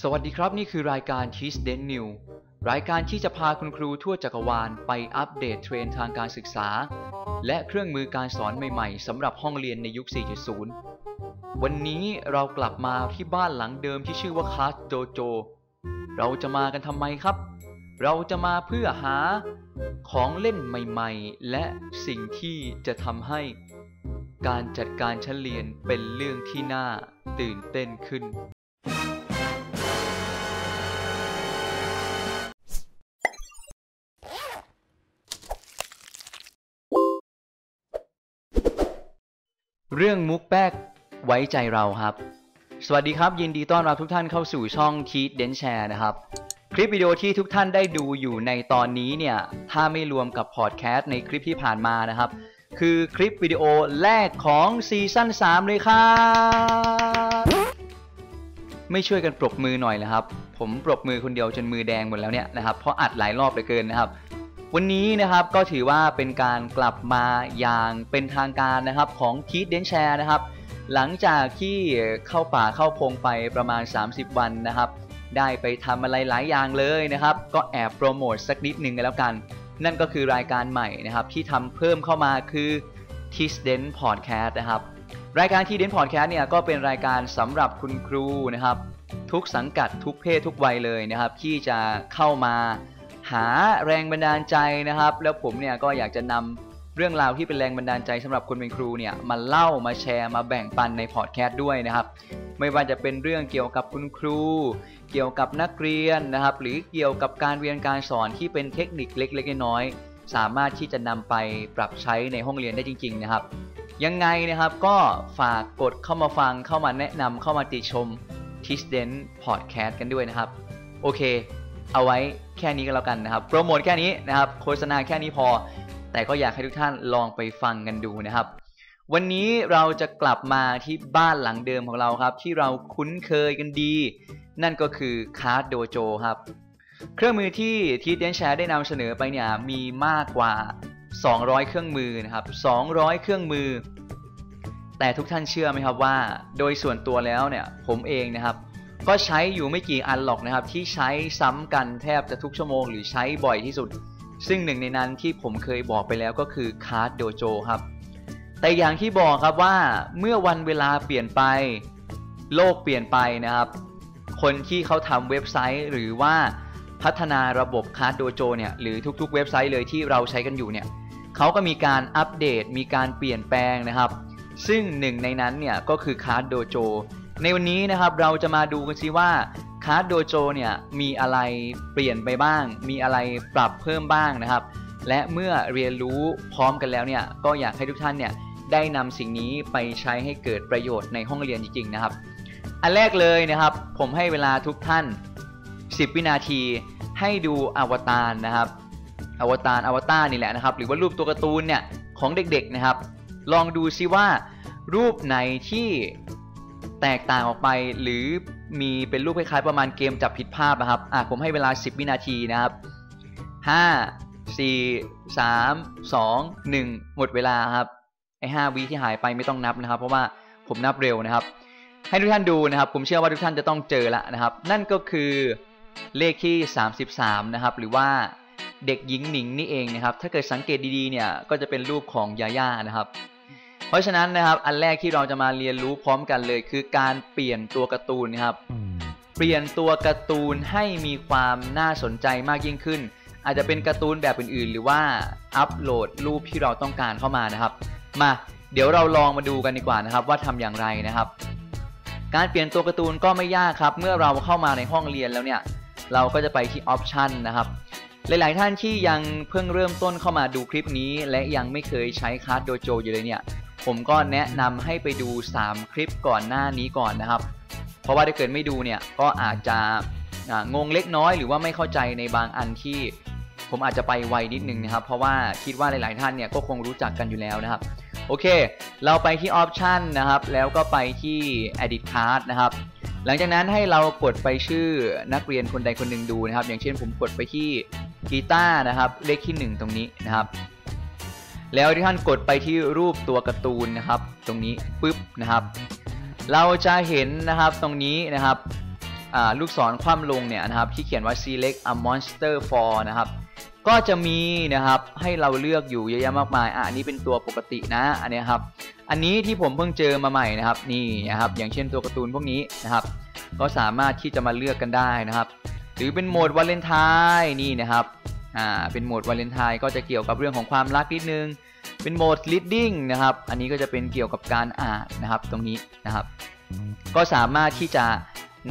สวัสดีครับนี่คือรายการ Teach d e n New รายการที่จะพาคุณครูทั่วจักรวาลไปอัปเดตเทรนทางการศึกษา และเครื่องมือการสอนใหม่ๆสำหรับห้องเรียนในยุค 4.0 วันนี้เรากลับมาที่บ้านหลังเดิมที่ชื่อว่าคาสโดโจ เราจะมากันทำไมครับ เราจะมาเพื่อหาของเล่นใหม่ๆ และสิ่งที่จะทำให้การจัดการชั้นเรียนเป็นเรื่องที่น่าตื่นเต้นขึ้น เรื่องมุกแป๊กไว้ใจเราครับ สวัสดีครับ ยินดีต้อนรับทุกท่านเข้าสู่ช่อง Teach d e n Share นะครับ คลิปวิดีโอที่ทุกท่านได้ดูอยู่ในตอนนี้เนี่ย ถ้าไม่รวมกับพอดแคสต์ในคลิปที่ผ่านมานะครับ คือคลิปวิดีโอแรกของซีซั่น3 เลยครับ ไม่ช่วยกันปรบมือหน่อยนะครับ ผมปรบมือคนเดียวจนมือแดงหมดแล้วเนี่ยนะครับ เพราะอัดหลายรอบเหลือเกินนะครับ วันนี้นะครับก็ถือว่าเป็นการกลับมาอย่างเป็นทางการนะครับของทีดเดนแชร์นะครับ หลังจากที่เข้าป่าเข้าพงไปประมาณ 30 วันนะครับ ได้ไปทำอะไรหลายอย่างเลยนะครับ ก็แอบโปรโมทสักนิดหนึ่งกันแล้วกัน นั่นก็คือรายการใหม่นะครับที่ทำเพิ่มเข้ามาคือ t i s d e n Podcast นะครับ รายการ t i s d e n Podcast เนี่ยก็เป็นรายการสำหรับคุณครูนะครับ ทุกสังกัดทุกเพศทุกวัยเลยนะครับ ที่จะเข้ามา หาแรงบันดาลใจนะครับ แล้วผมเนี่ยก็อยากจะนำเรื่องราวที่เป็นแรงบันดาลใจสำหรับคนเป็นครูเนี่ยมาเล่ามาแชร์มาแบ่งปันในพอดแคสต์ด้วยนะครับ ไม่ว่าจะเป็นเรื่องเกี่ยวกับคุณครู เกี่ยวกับนักเรียนนะครับ หรือเกี่ยวกับการเรียนการสอนที่เป็นเทคนิคเล็กๆน้อยๆสามารถที่จะนำไปปรับใช้ในห้องเรียนได้จริง ๆ นะครับ ยังไงนะครับก็ฝากกดเข้ามาฟังเข้ามาแนะนำเข้ามาติชม t i s d e n Podcast กันด้วยนะครับ โอเค เอาไว้แค่นี้ก็แล้วกันนะครับ โปรโมทแค่นี้นะครับ โฆษณาแค่นี้พอ แต่ก็อยากให้ทุกท่านลองไปฟังกันดูนะครับ วันนี้เราจะกลับมาที่บ้านหลังเดิมของเราครับ ที่เราคุ้นเคยกันดี นั่นก็คือ ClassDojo ครับ เครื่องมือที่ทีเดนแชร์ได้นำเสนอไปเนี่ยมีมากกว่า 200 เครื่องมือนะครับ 200 เครื่องมือ แต่ทุกท่านเชื่อไหมครับว่า โดยส่วนตัวแล้วเนี่ยผมเองนะครับ ก็ใช้อยู่ไม่กี่อันหรอกนะครับ ที่ใช้ซ้ำกันแทบจะทุกชั่วโมงหรือใช้บ่อยที่สุด ซึ่งหนึ่งในนั้นที่ผมเคยบอกไปแล้วก็คือ ClassDojo ครับ แต่อย่างที่บอกครับว่าเมื่อวันเวลาเปลี่ยนไป โลกเปลี่ยนไปนะครับ คนที่เขาทำเว็บไซต์หรือว่าพัฒนาระบบ ClassDojo เนี่ยหรือทุกๆ เว็บไซต์เลยที่เราใช้กันอยู่เนี่ยเขาก็มีการอัปเดตมีการเปลี่ยนแปลงนะครับ ซึ่งหนึ่งในนั้นเนี่ยก็คือ ClassDojo ในวันนี้นะครับเราจะมาดูกันซิว่า ClassDojo เนี่ยมีอะไรเปลี่ยนไปบ้าง มีอะไรปรับเพิ่มบ้างนะครับ และเมื่อเรียนรู้พร้อมกันแล้วเนี่ยก็อยากให้ทุกท่านเนี่ยได้นำสิ่งนี้ไปใช้ให้เกิดประโยชน์ในห้องเรียนจริงๆนะครับ อันแรกเลยนะครับ ผมให้เวลาทุกท่าน 10 วินาที ให้ดูอวตารนะครับ อวตารอวตารนี่แหละนะครับ หรือว่ารูปตัวการ์ตูนเนี่ยของเด็กๆนะครับ ลองดูซิว่ารูปไหนที่ แตกต่างออกไปหรือมีเป็นรูปคล้ายๆประมาณเกมจับผิดภาพนะครับอะผมให้เวลา 10 วินาทีนะครับ 5 4 3 2 1 หมดเวลาครับไอ้5วิที่หายไปไม่ต้องนับนะครับ เพราะว่าผมนับเร็วนะครับ ให้ทุกท่านดูนะครับ ผมเชื่อว่าทุกท่านจะต้องเจอละนะครับ นั่นก็คือเลขที่ 33 นะครับ หรือว่าเด็กหญิงหนิงนี่เองนะครับ ถ้าเกิดสังเกตดีๆเนี่ยก็จะเป็นรูปของยาย่านะครับ ราะฉะนั้นนะครับอันแรกที่เราจะมาเรียนรู้พร้อมกันเลย คือการเปลี่ยนตัวการ์ตูนนะครับเปลี่ยนตัวการ์ตูนให้มีความน่าสนใจมากยิ่งขึ้น อาจจะเป็นการ์ตูนแบบอื่นๆ หรือว่าอัปโหลดรูปที่เราต้องการเข้ามานะครับ มาเดี๋ยวเราลองมาดูกันดีกว่านะครับว่าทำอย่างไรนะครับ การเปลี่ยนตัวการ์ตูนก็ไม่ยากครับ เมื่อเราเข้ามาในห้องเรียนแล้วเนี่ย เราก็จะไปที่ option นะครับหลาย ๆ ท่านที่ยังเพิ่งเริ่มต้นเข้ามาดูคลิปนี้ และยังไม่เคยใช้ ClassDojo อยู่เลยเนี่ย ผมก็แนะนำให้ไปดู 3 คลิปก่อนหน้านี้ก่อนนะครับ เพราะว่าถ้าเกิดไม่ดูเนี่ยก็อาจจะงงเล็กน้อย หรือว่าไม่เข้าใจในบางอันที่ผมอาจจะไปไวนิดนึงนะครับ เพราะว่าคิดว่าหลาย ๆ ท่านเนี่ยก็คงรู้จักกันอยู่แล้วนะครับ โอเค เราไปที่ออปชันนะครับ แล้วก็ไปที่ edit card นะครับ หลังจากนั้นให้เรากดไปชื่อนักเรียนคนใดคนหนึ่งดูนะครับ อย่างเช่นผมกดไปที่กีตาร์นะครับ เลขที่ 1 ตรงนี้นะครับ แล้วที่ท่านกดไปที่รูปตัวการ์ตูนนะครับ ตรงนี้ปุ๊บนะครับ เราจะเห็นนะครับตรงนี้นะครับลูกศรคว่ำลงเนี่ยนะครับที่เขียนว่า select a monster for นะครับก็จะมีนะครับให้เราเลือกอยู่เยอะแยะมากมายอะอันนี้เป็นตัวปกตินะอันนี้ครับอันนี้ที่ผมเพิ่งเจอมาใหม่นะครับนี่นะครับอย่างเช่นตัวการ์ตูนพวกนี้นะครับก็สามารถที่จะมาเลือกกันได้นะครับ หรือเป็นโหมดวาเลนไทน์นี่นะครับ อ่าเป็นโหมดวาเลนไทน์ก็จะเกี่ยวกับเรื่องของความรักนิดนึง เป็นโหมด reading นะครับ อันนี้ก็จะเป็นเกี่ยวกับการอ่านนะครับตรงนี้นะครับ ก็สามารถที่จะ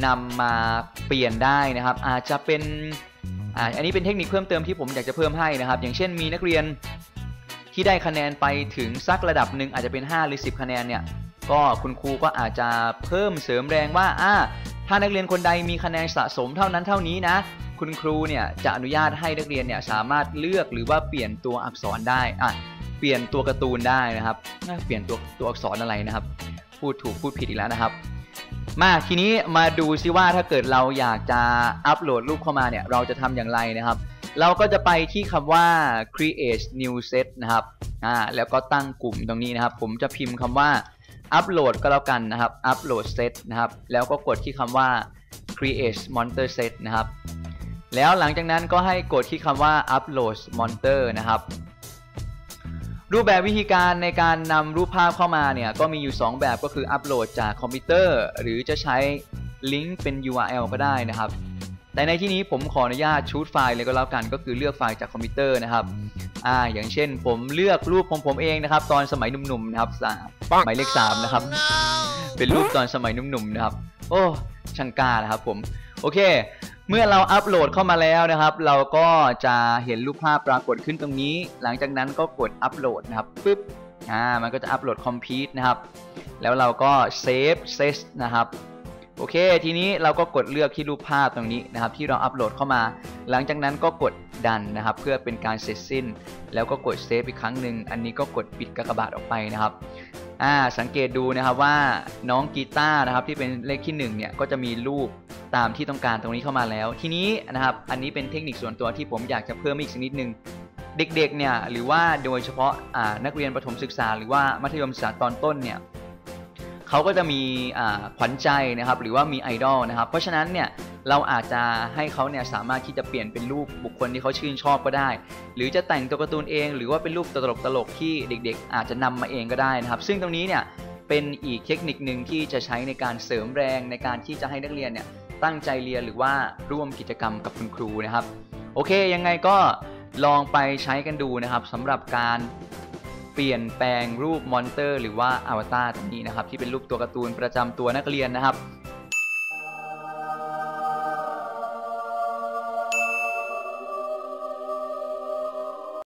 นำมาเปลี่ยนได้นะครับ อาจจะเป็นอ่าอันนี้เป็นเทคนิคเพิ่มเติมที่ผมอยากจะเพิ่มให้นะครับ อย่างเช่นมีนักเรียนที่ได้คะแนนไปถึงสักระดับหนึ่งอาจจะเป็น 5 หรือ 10 คะแนนเนี่ยก็คุณครูก็อาจจะเพิ่มเสริมแรงว่าอ่าถ้านักเรียนคนใดมีคะแนนสะสมเท่านั้นเท่านี้นะ คุณครูเนี่ยจะอนุญาตให้นักเรียนเนี่ยสามารถเลือกหรือว่าเปลี่ยนตัวอักษรได้อะเปลี่ยนตัวการ์ตูนได้นะครับเปลี่ยนตัวตัวอักษรอะไรนะครับ พูดถูกพูดผิดอีกแล้วนะครับ มาทีนี้มาดูซิว่าถ้าเกิดเราอยากจะอัปโหลดรูปเข้ามาเนี่ยเราจะทำอย่างไรนะครับ เราก็จะไปที่คำว่า create new set นะครับอ่าแล้วก็ตั้งกลุ่มตรงนี้นะครับ ผมจะพิมพ์คำว่า upload ก็แล้วกันนะครับ upload set นะครับ แล้วก็กดที่คำว่า create monster set นะครับ แล้วหลังจากนั้นก็ให้กดที่คำว่า upload monster นะครับ รูปแบบวิธีการในการนำรูปภาพเข้ามาเนี่ย ก็มีอยู่ 2 แบบก็คืออัปโหลดจากคอมพิวเตอร์ หรือจะใช้ลิงก์เป็น URL ก็ได้นะครับ แต่ในที่นี้ผมขออนุญาตชูดไฟล์เลยก็แล้วกันก็คือเลือกไฟล์จากคอมพิวเตอร์นะครับอ่าอย่างเช่นผมเลือกรูปของผมเองนะครับ ตอนสมัยหนุ่มๆนะครับสามหมายเลขสามนะครับ เป็นรูปตอนสมัยหนุ่มๆนะครับ โอ้ช่างกล้านะครับผม โอเค เมื่อเราอัปโหลดเข้ามาแล้วนะครับ เราก็จะเห็นรูปภาพปรากฏขึ้นตรงนี้ หลังจากนั้นก็กดอัปโหลดนะครับปึ๊บอ่ามันก็จะ upload complete นะครับ แล้วเราก็ save changes นะครับโอเค ทีนี้เราก็กดเลือกที่รูปภาพตรงนี้นะครับ ที่เราอัปโหลดเข้ามา หลังจากนั้นก็กดดันนะครับ เพื่อเป็นการเสร็จสิ้น แล้วก็กดเซฟอีกครั้งหนึ่งอันนี้ก็กดปิดกากบาทออกไปนะครับอ่าสังเกตดูนะครับว่าน้องกีตาร์นะครับที่เป็นเลขที่1เนี่ยก็จะมีรูป ตามที่ต้องการตรงนี้เข้ามาแล้ว ทีนี้นะครับอันนี้เป็นเทคนิคส่วนตัวที่ผมอยากจะเพิ่มอีกสักนิดนึงเด็กๆเนี่ยหรือว่าโดยเฉพาะนักเรียนประถมศึกษา หรือว่ามัธยมศึกษาตอนต้นเนี่ยเขาก็จะมีขวัญใจนะครับหรือว่ามีไอดอลนะครับเพราะฉะนั้นเนี่ยเราอาจจะให้เขาเนี่ยสามารถที่จะเปลี่ยนเป็นรูปบุคคลที่เขาชื่นชอบก็ได้ หรือจะแต่งตัวการ์ตูนเอง หรือว่าเป็นรูปตลกตลกที่เด็ก ๆ อาจจะนำมาเองก็ได้นะครับ ซึ่งตรงนี้เนี่ยเป็นอีกเทคนิคหนึ่งที่จะใช้ในการเสริมแรงในการที่จะให้นักเรียนเนี่ย ตั้งใจเรียนหรือว่าร่วมกิจกรรมกับคุณครูนะครับ โอเคยังไงก็ลองไปใช้กันดูนะครับสำหรับการเปลี่ยนแปลงรูป monster หรือว่าอวตารตรงนี้นะครับ ที่เป็นรูปตัวการ์ตูนประจำตัวนักเรียนนะครับ